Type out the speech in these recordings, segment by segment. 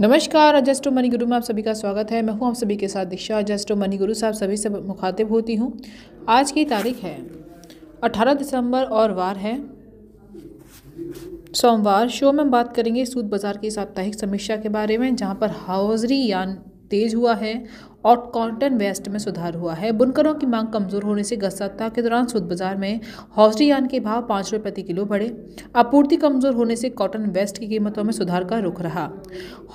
नमस्कार अजस्टो मनी गुरु में आप सभी का स्वागत है। मैं हूँ आप सभी के साथ दीक्षा। अजस्टो मनी गुरु साहब सभी से मुखातिब होती हूँ। आज की तारीख है 18 दिसंबर और वार है। सोमवार, शो में बात करेंगे सूद बाज़ार की साप्ताहिक समीक्षा के बारे में, जहाँ पर हाउजरी यान तेज हुआ है और कॉटन वेस्ट में सुधार हुआ है। बुनकरों की मांग कमज़ोर होने से गत सप्ताह के दौरान सूद बाज़ार में हौसरी यान के भाव पाँच रुपये प्रति किलो बढ़े। आपूर्ति कमज़ोर होने से कॉटन वेस्ट की कीमतों में सुधार का रुख रहा।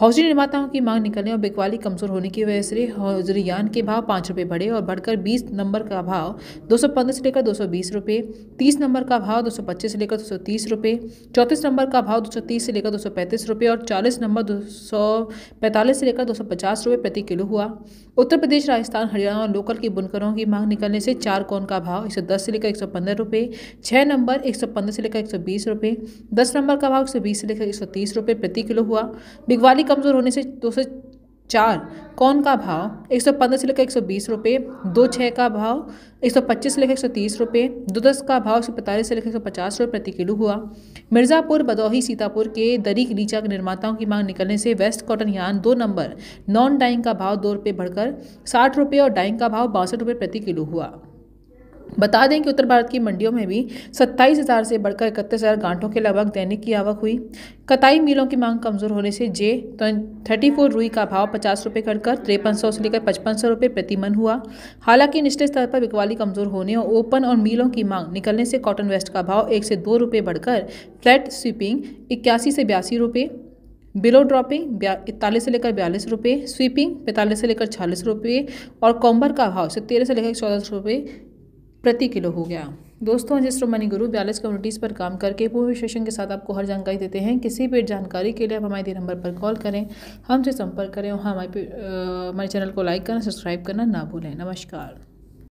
हौसरी निर्माताओं की मांग निकलने और बिकवाली कमज़ोर होने की वजह से हौजरी यान के भाव पाँच रुपये बढ़े और बढ़कर बीस नंबर का भाव दो सौ पंद्रह से लेकर दो सौ तीस नंबर का भाव दो सौ पच्चीस से लेकर दो सौ चौंतीस नंबर का भाव दो सौ तीस से लेकर दो और चालीस नंबर दो सौ पैंतालीस से लेकर दो प्रति किलो हुआ। उत्तर प्रदेश, राजस्थान, हरियाणा और लोकल की बुनकरों की मांग निकलने से चार कोन का भाव? एक सौ दस से लेकर एक सौ पंद्रह रुपये छः नंबर एक सौ पंद्रह से लेकर एक सौ बीस रुपये दस नंबर का भाव एक सौ बीस से लेकर एक सौ तीस रुपये प्रति किलो हुआ। बिगवाली कमज़ोर होने से दो सौ चार, कौन का भाव? एक सौ पंद्रह से लेकर एक सौ बीस रुपये दो छः का भाव? एक सौ पच्चीस से लेकर एक सौ तीस रुपये दो, दस का भाव? एक सौ पैंतालीस से लेकर एक सौ पचास रुपये प्रति किलो हुआ। मिर्ज़ापुर, बदौही, सीतापुर के दरी नीचा के निर्माताओं की मांग निकलने से वेस्ट कॉटन यान दो नंबर। नॉन डाइंग का भाव दो रुपये बढ़कर साठ रुपये और डाइंग का भाव बासठ रुपये प्रति किलो हुआ। बता दें कि उत्तर भारत की मंडियों में भी सत्ताईस हज़ार से बढ़कर इकतीस हज़ार गांठों के लगभग दैनिक की आवक हुई। कताई मिलों की मांग कमज़ोर होने से जे थर्टी फोर रुई का भाव पचास रुपये घटकर तिरपन सौ से लेकर पचपन सौ रुपये प्रति मन हुआ। हालाँकि निचले स्तर पर बिकवाली कमज़ोर होने और ओपन और मिलों की मांग निकलने से कॉटन वेस्ट का भाव एक से दो रुपये बढ़कर फ्लैट स्वीपिंग इक्यासी से बयासी रुपये बिलो ड्रॉपिंग इकतालीस से लेकर बयालीस रुपये स्वीपिंग पैंतालीस से लेकर छियालीस रुपये और कॉम्बर का भाव से तेरह से लेकर चौदह रुपये प्रति किलो हो गया। दोस्तों रजिस्टर मनी गुरु बयालीस कम्युनिटीज़ पर काम करके पूर्व विशेषण के साथ आपको हर जानकारी देते हैं। किसी भी जानकारी के लिए आप हमारे दिए नंबर पर कॉल करें, हमसे संपर्क करें और हमारे हमारे चैनल को लाइक करना सब्सक्राइब करना ना भूलें। नमस्कार।